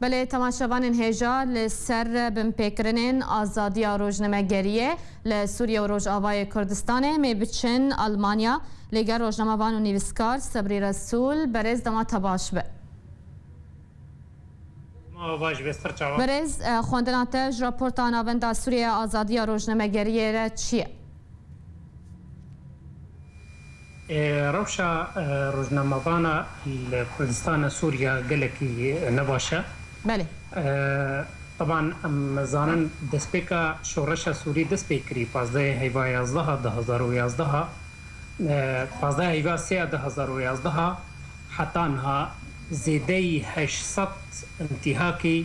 بله تماشاوان هجا لسر بمپیکرنین آزادی روزنمگریه لسوریه و روز آوای کردستانه می بچن آلمانیا لگر روزنموان و نویسکار صبری رسول برز دما تباش به برز خوندن آتش راپورت آناوند سوریه آزادی روزنمگریه را چیه؟ روشا روزنامه‌وانا کردستان سوریا گلکی نباشه بله طبعا زانن دەستپێکە شۆڕەشە سووری دەستپێکری پازدای هەیوا یازدەها ده هزار و یازدەها پازدای هەیوا سیا ده هزار و یازدەها حتانها زیدەی هەشسەد انتیهاکی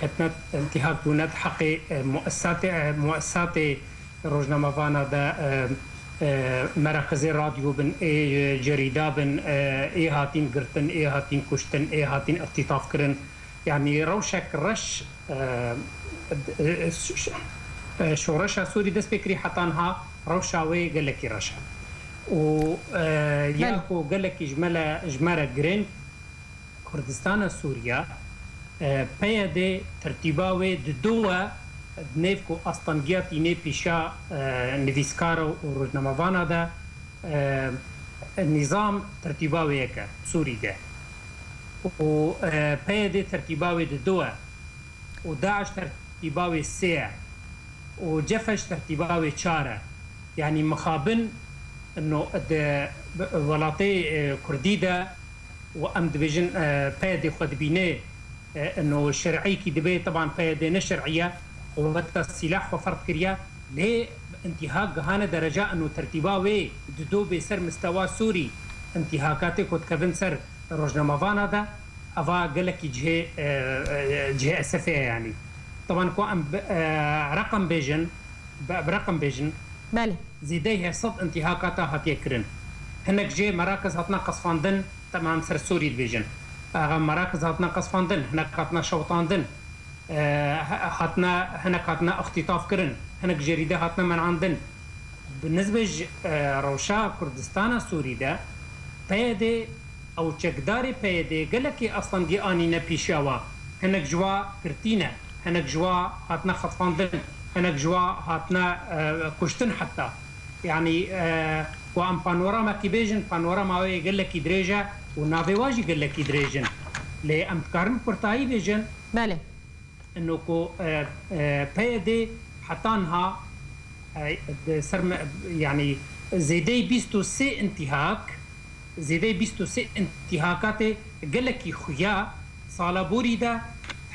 کەتنەت انتیهاک بوونەت حەقی مؤسساتی مؤسساتی ڕۆژنامەوانە دە مەرەخزی رادیو بن جریدا بن ئێ هاتین گرتن ئێ هاتین کوشتن ئێ هاتین ئەفتیتافکردن يعني روشك رش شورشا سوري دس بكري حطانها روشا وي قال لك رشا و ياخو قال لك جملة جمارة جرين كردستان سوريا پیا د ترتیباوي د دوه دنيفكو استنګياتي نه پيشا نویسکارو او روزنامه‌وانه ده نظام ترتیباوي یک سوری ده و پی دې ترتیباوي د دوه و داعش ترتیباوي سه و جفش ترتیباوي چاره يعني مخابن انه ولاطي كردي ده وام ديفيجن بادي خد بيناه انه الشرعي كي دبي طبعا بادي نشرعيه ومتى السلاح وفرت كريا ليه انتهاك هانا درجة انه ترتيباوي ددو بسر مستوى سوري انتهاكاتك وتكفن سر روجنامه وانا دا افا قال لك جهه آه، آه، جهه اسفيه يعني طبعا كو آه، رقم بيجن برقم بيجن بله زيديه صد انتهاكاتا هاتيه كرن هناك جي مراكز هاتنا قصفاندن تمام سر سوري بيجن اغا مراكز هاتنا قصفاندن هناك هاتنا شوطاندن هاتنا هناك هاتنا اختطاف كرن هناك جريده هاتنا من عندن بالنسبه روشا كردستان سوري ده تيدي ئەو چەکداری پێدێگەلکی ئەستەنگی ئانی نەپیشەوە هەنەک جووا کردینە هەنەک جووا هاتنە خەفاندن هەنەک جووا هاتنە کوشتن حتا یعنی و ئەم پانۆرامەکی بێژن پانۆراماوەیە گەلکی درێژە و ناوێواژی گەلکی درێژن لێ ئەم کارن کورتایی بێژن نۆکۆ پێدێ حتانها سەر ینی زیدەی 23 انتیهاک زیده 23 انتهاکات گلکی خویا سالا بوری دا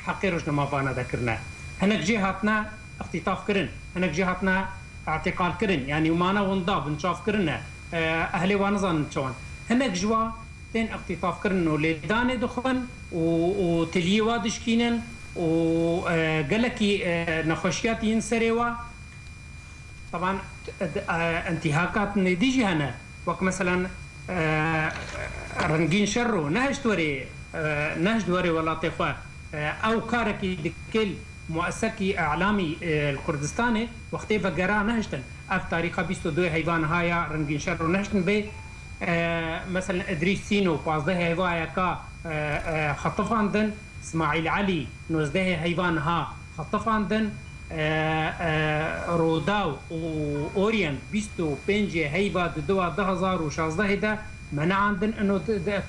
حقی روش نمافانا دا کرنا هنک اختطاف كرن هناك جهاتنا اعتقال كرن یعنی ومانا وندا بنشاف کرن اهلی وانزان چوان هنک جوا تن اختطاف كرن و لیدان دخون و تلیوا دشکینن و گلکی نخوشیات طبعا انتهاكات نديجي هنا وك مثلا رنگین شر ڕنگین نهش دوری نهشتوەێ نەشدوەێ وڵاتێخوا ئەو کارێکی دکل مؤسسی اعلامی کردستانه وقتی فقرا نهشتن اف تاریخ 22 حیوان هايا رنگین شر رو نهشتن آه، آه، آه، به مثلا ادريس سينو 15 حيوان كا أه خطفان دن اسماعيل علي 19 حيوان ها خطفان دن أه روداو وأوريان بيستو بنجي هيبا دو 2016 وشازده هدا منع عندن انه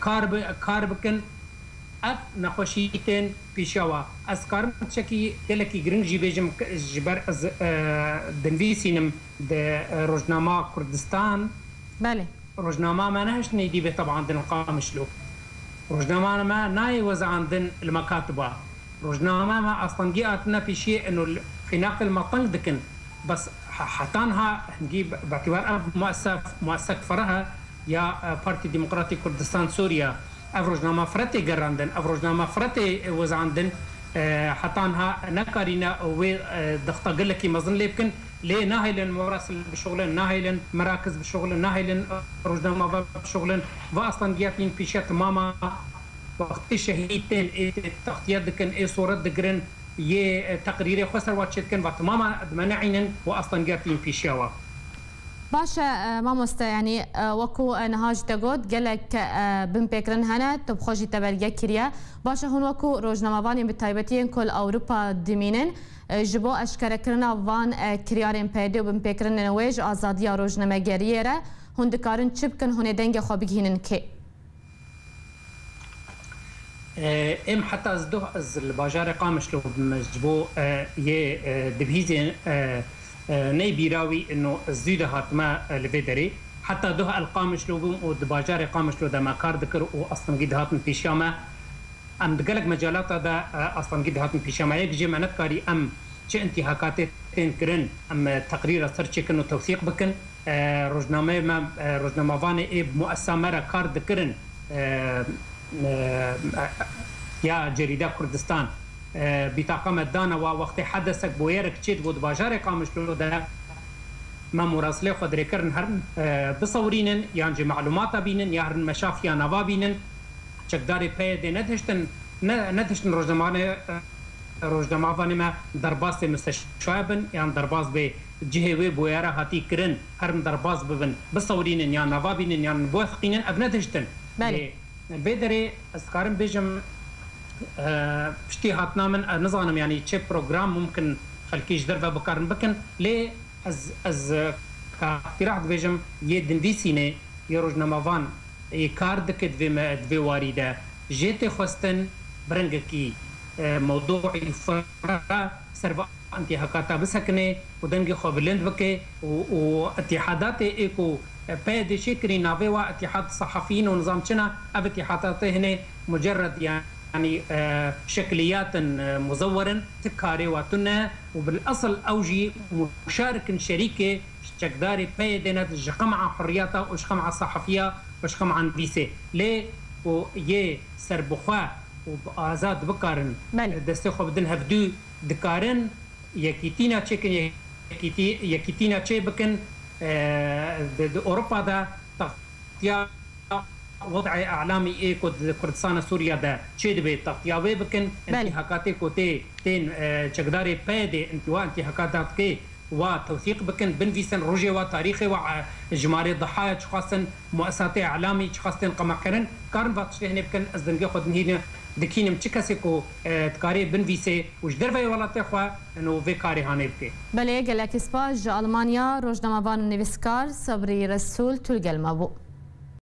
كارب كاربكن اف نخوشيتن بيشوا از كارم تشكي تلكي جرنجي بيجم جبر از اه، دنفي د روجناما كردستان بله روجناما ما نهش به طبعا دن القامشلو روجناما ما ناي وز عندن المكاتبه روجناما ما اصلا جاءتنا في شيء انه خناق المطل دكن بس حطانها نجيب باعتبار مؤسف مؤسف فرها ديمقراطي كردستان سوريا کردستان سوریا افروجنامه فرته گراندن افروجنامه فرته وزاندن آه، حطانها نكارينا و ضغطه آه، قال لك مظن ليبكن لي ناهيلن مراسل بشغلن ناهيلن مراكز بشغلن ناهيلن روجنامه بشغلن واصلا جاتين بيشات ماما وقت شهيتين تغطيات دكن اي صورات دكرن یه تقریری خسر وات شد کن و تماما منعینن و اصلا گرتین پیشیاوا باشا مامۆستا ینی وەکو نەهاش دەگوت گەلێک بم پێکردن هەنە تو بخۆشی تەبەرگە کریە باشە هەون وەکو ڕۆژنەمەوانی بەتایبەتیان کۆل ئەوروپا دمینن ji bo eşkerekirina van kiryarên perdê û bin pêkirin wê ji azadiya rojnemegeriye re hûn dikarin çi bikin hûnê dengê xwe bigînin kê. ام حتى از دو از الباجار قامش لو مجبو ي دبهيزي ني بيراوي انه الزيد هاتما الفيدري حتى ده القامش لو بوم ودباجار قامش لو دما كار ذكر واصلا قد هاتن بيشاما ام دقلك مجالات هذا اصلا قد هاتن بيشاما يك جمعنات كاري ام چه انتهاكات تنكرن ام تقرير سر چكن وتوثيق بكن روزنامه ما روزنامه وانه اي مؤسسه مرا كار ذكرن یا جریده کوردستان بطاقه دانا و وقتی حدثک بویرک چید بود باجار کامشلو ده ما مراسله خود رکرن هر بصورینن یان جی معلومات بینن یا هر مشاف یا نوا بینن چکدار پی ده ندهشتن ندهشتن روزنامه روزنامه ما درباس مستشفا بن یان درباس به جهه وی بویره هاتی کرن هر درباس ببن بصورینن یا نوا بینن یا بوخقینن ابنه دهشتن بله بێدەێ ئەسکارم بێژم پشتی هاتنا من نزانم ینی چه پروۆگرام ممکن خەکیش دەرە بکارن بکن لێ کاراحت بێژم یە دنویسینێ یە ڕۆژنەماوان کار دکت دوێ واریدە ژێتێ خوستن برنگکی موضوعی سەرڤ انتهاكاتا بسكنه ودنګ خو بلند وکي او اتحادات ایکو بادي شكري نافي اتحاد الصحفيين ونظام شنا أبتي حتى هنا مجرد يعني يعني اه، شكليات اه، مزورا تكاري واتنا وبالاصل اوجي مشارك شريكي شكداري بيدنت جقمع حرياتها وشقمع الصحفيه وشقمع ديسي ليه ويه سربخوا وازاد بكارن دستي خو بدن هبدو دكارن يكيتينا تشيكن يكيتينا تشي بكن اوروبا ده تغطيه وضع اعلامي اي كردستان سوريا ده چه دبي تغطيه بكن انتهاكاتي كوتي تين چقداري بيدي انتواء انتهاكاتات كي وتوثيق بكن بن فيسن روجي وتاريخي وجماري ضحايا خاصة مؤسسات اعلامي خاصة قمقرن كارن فاتشتي هنا بكن ازدنجي خد نهينا دکینم چې کسې کو تکارې بن ویسه او ج دروي ولات خو نو وې کارې هانه بکې بلې ګلکې سپاج المانیا روزنامه وان نویسکار صبري رسول تلګل مو